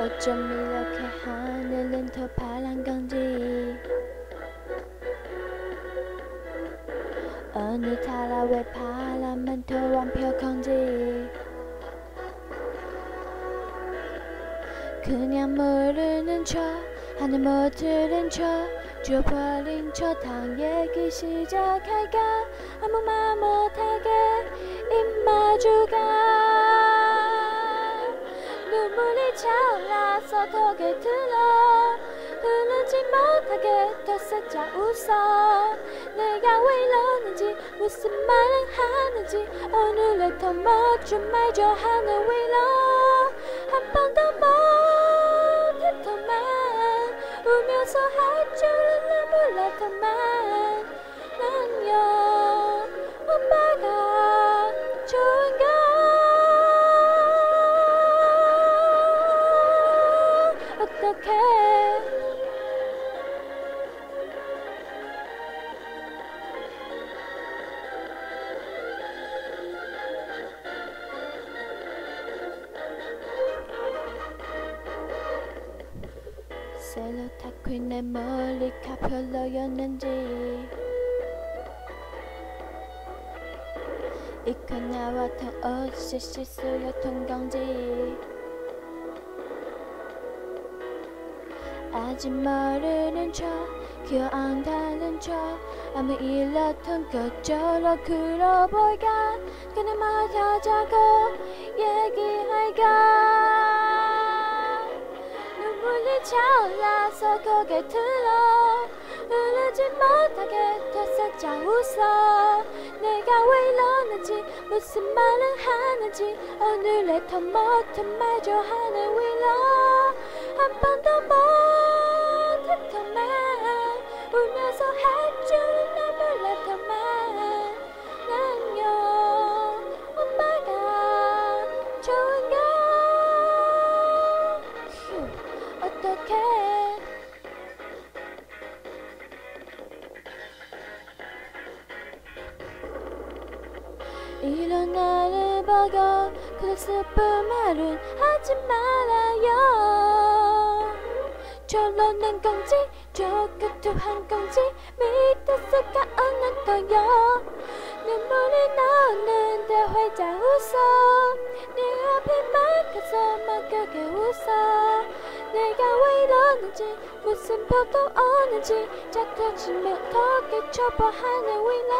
어쩜 이렇게 하늘은 더 파란 건지. 어느 나라 왜 바람은 더 완벽한지. 그냥 모르는 척 하늘 못 들은 척 죽어버린 척당 얘기 시작할까? 아무 말 못하게 입 마주가 고개 들어 흐르지 못하게 더 살짝 웃어 내가 왜 이러는지 무슨 말을 하는지 오늘의 더 멋진 말저 하늘 위로 한 번 더 못했더만 울면서 할 줄은 나 몰랐더만 난요 엄마가 어떡해. 셀로 타고 내 머리가 별로였는지. 입고 나왔던 옷이 실수였던 건지 아직 모르는 척 기억 안 나는 척 아무 일 없던 것처럼 그러볼까? 그냥 말하자고 얘기할까? 눈물이 차올라서 고개 들어 흐르지 못하게 더 살짝 웃어. 내가 왜 이러는지 무슨 말을 하는지 오늘의 더 못한 말저 하늘 위로 한번 어떡해. 이런 나를 보고 그 슬픈 말은 하지 말아요. 저러는 건지 저그투한 건지 믿었을까 없는 거요. 눈물이 나오는데 활짝 웃어. 내 앞에 막혀서만 그게 웃어. 내가 왜 이러는지 무슨 벽도 오는지 작아지면 어떻게 쳐봐 하늘 위로